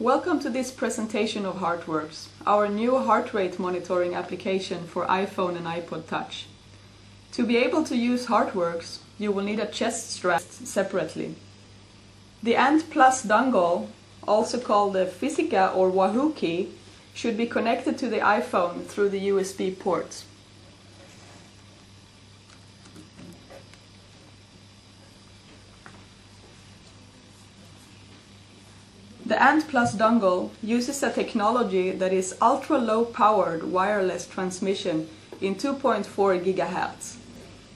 Welcome to this presentation of HeartWorks, our new heart rate monitoring application for iPhone and iPod Touch. To be able to use HeartWorks, you will need a chest strap separately. The ANT Plus dongle, also called the Fisica or Wahoo key, should be connected to the iPhone through the USB port. The ANT Plus dongle uses a technology that is ultra-low powered wireless transmission in 2.4 GHz.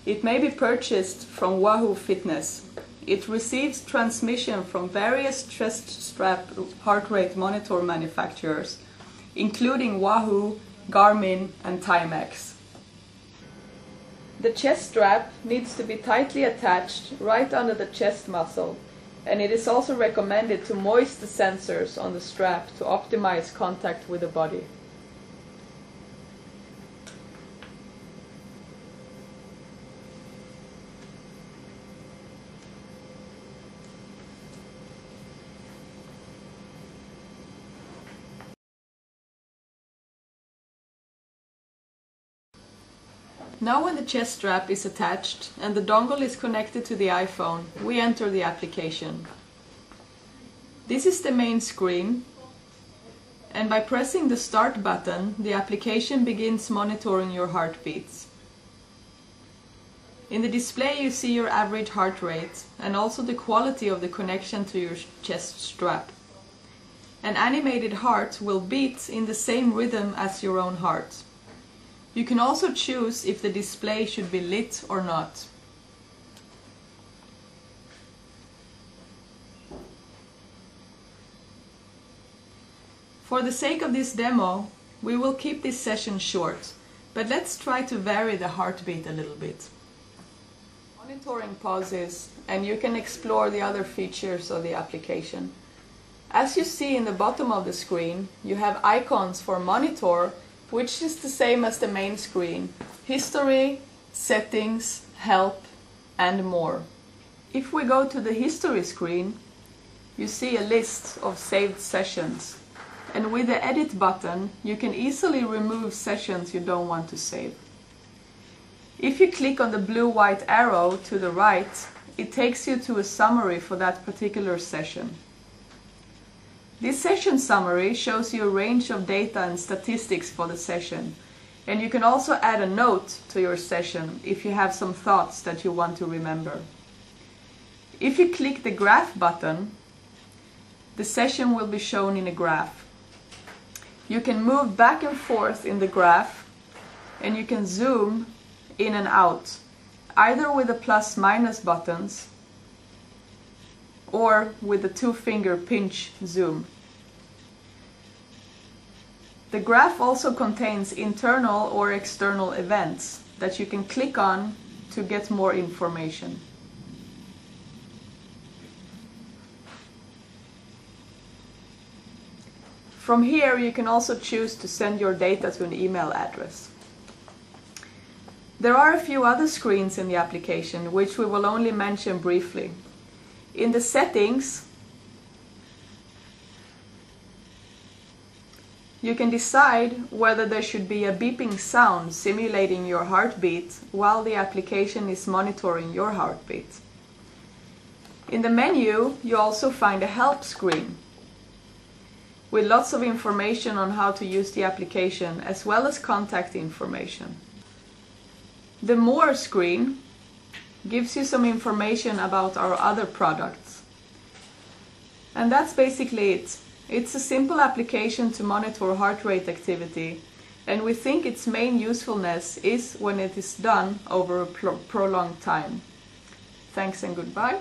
It may be purchased from Wahoo Fitness. It receives transmission from various chest strap heart rate monitor manufacturers, including Wahoo, Garmin and Timex. The chest strap needs to be tightly attached right under the chest muscle and it is also recommended to moist the sensors on the strap to optimize contact with the body. Now when the chest strap is attached and the dongle is connected to the iPhone, we enter the application. This is the main screen and by pressing the start button the application begins monitoring your heartbeats. In the display you see your average heart rate and also the quality of the connection to your chest strap. An animated heart will beat in the same rhythm as your own heart. You can also choose if the display should be lit or not. For the sake of this demo, we will keep this session short, but let's try to vary the heartbeat a little bit. Monitoring pauses and you can explore the other features of the application. As you see in the bottom of the screen, you have icons for monitor which is the same as the main screen. History, settings, help, and more. If we go to the history screen, you see a list of saved sessions. And with the edit button, you can easily remove sessions you don't want to save. If you click on the blue-white arrow to the right, it takes you to a summary for that particular session. This session summary shows you a range of data and statistics for the session. And you can also add a note to your session if you have some thoughts that you want to remember. If you click the graph button, the session will be shown in a graph. You can move back and forth in the graph and you can zoom in and out, either with the plus minus buttons or with the two finger pinch zoom. The graph also contains internal or external events that you can click on to get more information. From here you can also choose to send your data to an email address. There are a few other screens in the application which we will only mention briefly. In the settings You can decide whether there should be a beeping sound simulating your heartbeat while the application is monitoring your heartbeat. In the menu, you also find a help screen with lots of information on how to use the application as well as contact information. The More screen gives you some information about our other products. And that's basically it. It's a simple application to monitor heart rate activity and we think its main usefulness is when it is done over a prolonged time. Thanks and goodbye.